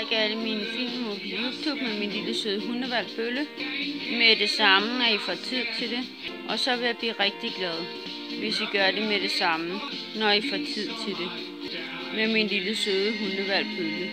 like alle mine film på YouTube med min lille søde hundevalg Bølle. Med det samme, at I får tid til det. Og så vil jeg blive rigtig glad, hvis I gør det med det samme, når I får tid til det. Med min lille søde hundevalg Bølle.